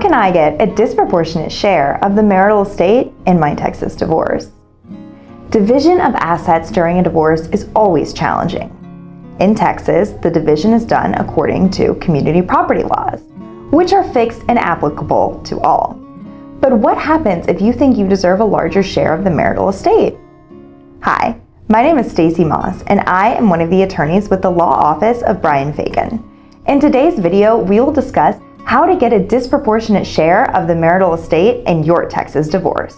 can I get a disproportionate share of the marital estate in my Texas divorce? Division of assets during a divorce is always challenging. In Texas, the division is done according to community property laws, which are fixed and applicable to all. But what happens if you think you deserve a larger share of the marital estate? Hi, my name is Stacy Moss, and I am one of the attorneys with the law office of Bryan Fagan. In today's video, we will discuss how to get a disproportionate share of the marital estate in your Texas divorce.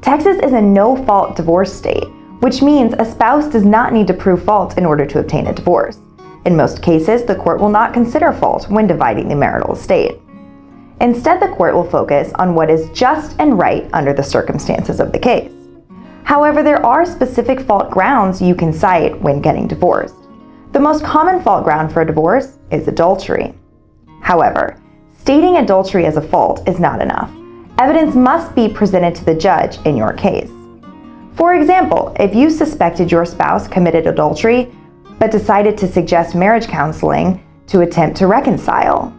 Texas is a no-fault divorce state, which means a spouse does not need to prove fault in order to obtain a divorce. In most cases, the court will not consider fault when dividing the marital estate. Instead, the court will focus on what is just and right under the circumstances of the case. However, there are specific fault grounds you can cite when getting divorced. The most common fault ground for a divorce is adultery. However, stating adultery as a fault is not enough evidence must be presented to the judge in your case. For example, if you suspected your spouse committed adultery but decided to suggest marriage counseling to attempt to reconcile.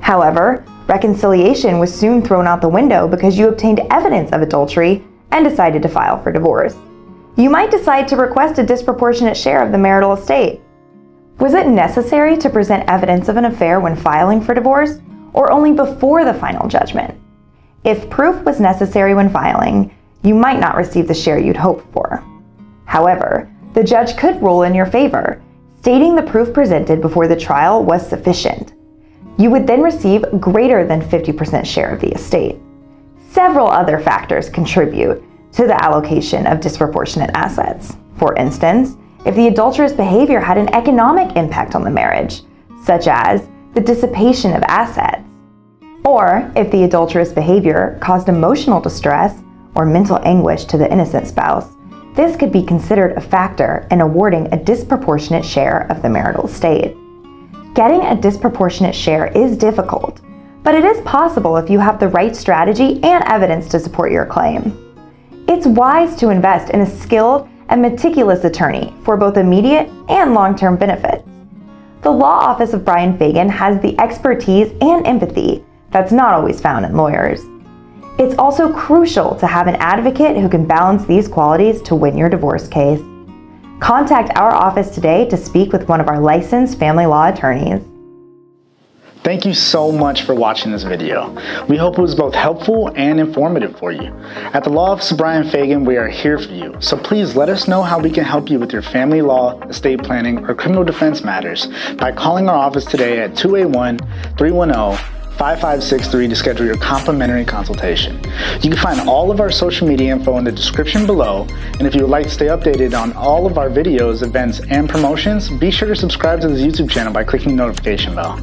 However, reconciliation was soon thrown out the window because you obtained evidence of adultery and decided to file for divorce. You might decide to request a disproportionate share of the marital estate. Was it necessary to present evidence of an affair when filing for divorce, or only before the final judgment? If proof was necessary when filing, you might not receive the share you'd hoped for. However, the judge could rule in your favor, stating the proof presented before the trial was sufficient. You would then receive greater than 50% share of the estate. Several other factors contribute to the allocation of disproportionate assets. For instance, if the adulterous behavior had an economic impact on the marriage, such as the dissipation of assets, or if the adulterous behavior caused emotional distress or mental anguish to the innocent spouse, this could be considered a factor in awarding a disproportionate share of the marital estate. Getting a disproportionate share is difficult, but it is possible if you have the right strategy and evidence to support your claim. It's wise to invest in a skilled and meticulous attorney for both immediate and long-term benefits. The law office of Bryan Fagan has the expertise and empathy that's not always found in lawyers. It's also crucial to have an advocate who can balance these qualities to win your divorce case. Contact our office today to speak with one of our licensed family law attorneys. Thank you so much for watching this video. We hope it was both helpful and informative for you. At the Law Office of Bryan Fagan, we are here for you, so please let us know how we can help you with your family law, estate planning, or criminal defense matters by calling our office today at 281 310 5563 to schedule your complimentary consultation. You can find all of our social media info in the description below, and if you would like to stay updated on all of our videos, events, and promotions, be sure to subscribe to this YouTube channel by clicking the notification bell.